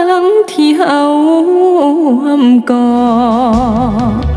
างที่เฮาอ้อมกอด